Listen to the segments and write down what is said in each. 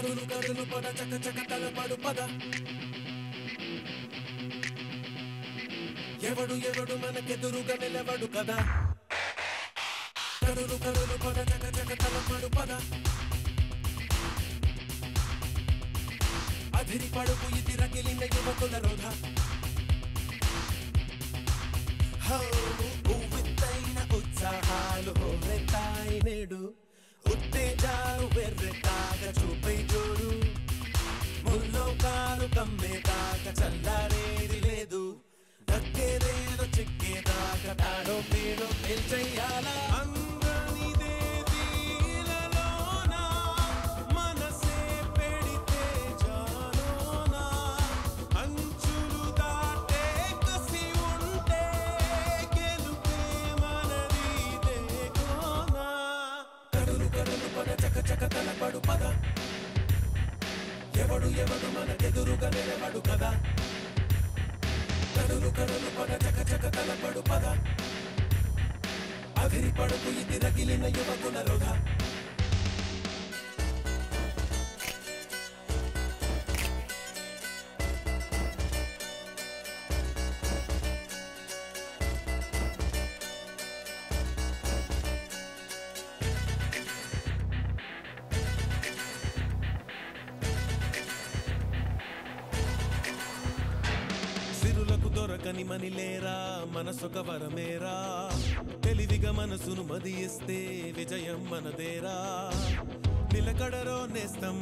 కరులు కరులు పద చక చక తలపడు పద. ఎవడు ఎవడు మనకెదురుగా నిలవడు కదా. కరులు కరులు పద చక చక తలపడు పద. అధిరి పడుపు ఇది రగిలిన యువకుల రోధ. ఉత్సాహాలు హోరెత్తాయి నేడు. చల్లారేది లేదు. దక్కేదేదో చిక్కేదాకా తాడో పేడో తేల్చెయ్యాలా ఎవడు మనకెదురుగా నిలబడు కదా కడులు కడులు పద చక చక తలపడు పద అదిరి పడుకు ఇది రగిలిన యువకుల రుధ. మణిమణి లేరా మనసొక వరమేరా. తెలివిగా మనసును మదియిస్తే విజయం మనదేరా. నిలకడరో నేస్తం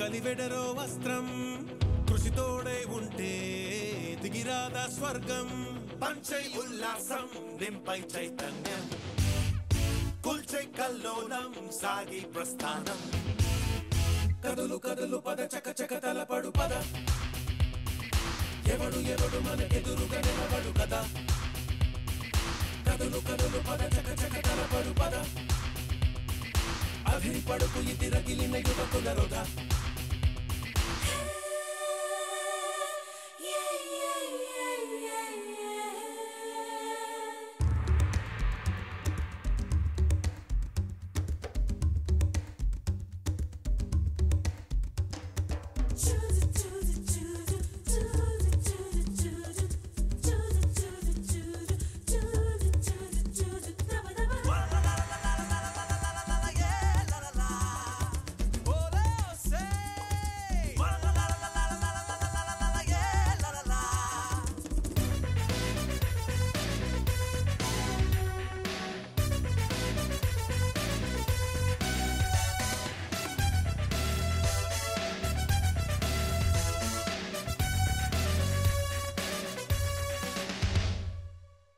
కలివెడరో వస్త్రం. కృషితోడే ఉంటే దిగిరాదా స్వర్గం. పంచై ఉల్లాసం నింపై చైతన్యం. కూల్చై కల్లోలం సాగి ప్రస్థానం. కదులు కదులు పద చక చక తలపడు పద. ఎవడు ఎవడు మన ఎదురుగా నిలబడు కదా కదులు కదులు పద చక చక తలపడు పద అభిని పడుకు ఇది రగిలిన యువకుల రోధ Choose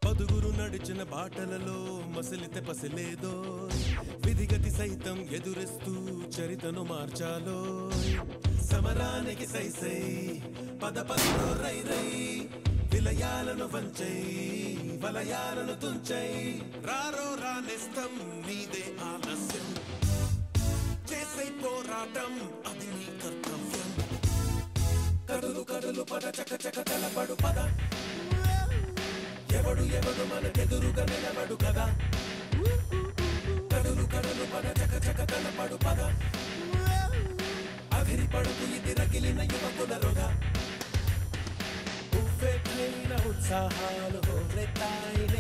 పదుగురు నడిచిన బాటలలో మసిలితే పసిలేదో విధిగతి సైతం ఎదురెస్తూ చరితను మార్చాలో సమరానికి సై సై పద పదో రై రై. విలయాలను వంచై వలయాలను తుంచై. రారో రానిస్తం నీదే ఆలస్యం. చేసే పోరాటం అది నీ కర్తవ్యం. కడులు కడులు పద చక చక తలపడు పద. ఎవడు ఎవడు మనకెదురుగా నిలబడు కదా. కడులు కడలు పద చక చక కనపడు పద అవిరి పడుకు ఇది రగిలిన యువకుల రోధ ఉవ్వెట్లైన ఉత్సాహాలు హోరెత్తాయి